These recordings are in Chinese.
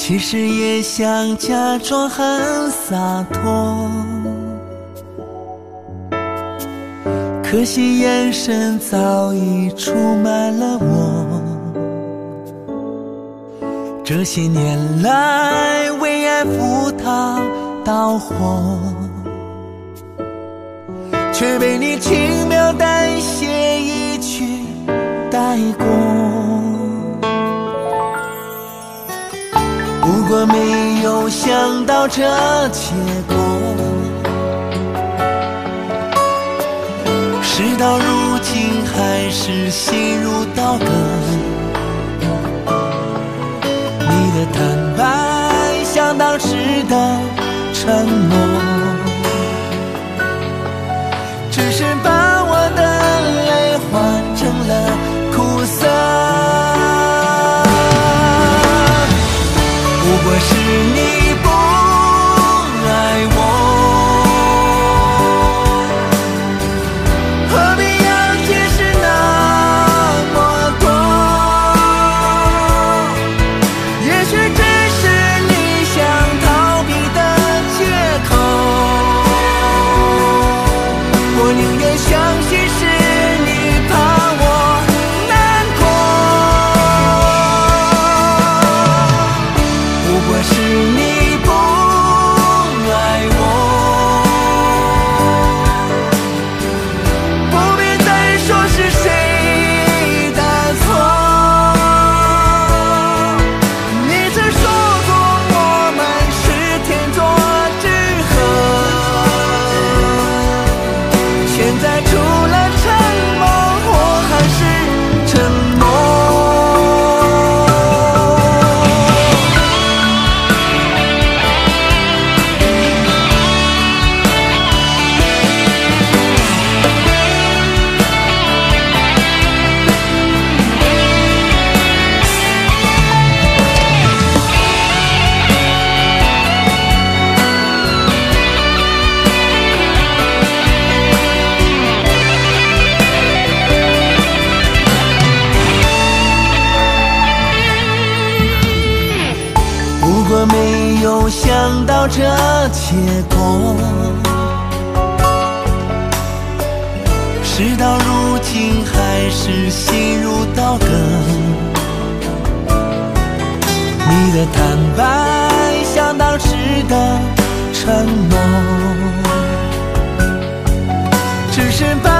其实也想假装很洒脱，可惜眼神早已出卖了我。这些年来为爱赴汤蹈火，却被你轻描淡写一句带过。果没有想到这结果，事到如今还是心如刀割。你的坦白像当时的承诺，that 不过没有想到这结果，事到如今还是心如刀割。你的坦白像当时的承诺，只是把。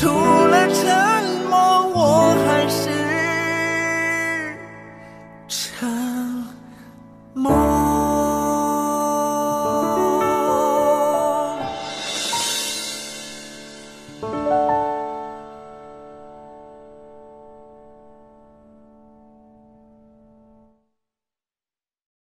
除了沉默我还是沉默。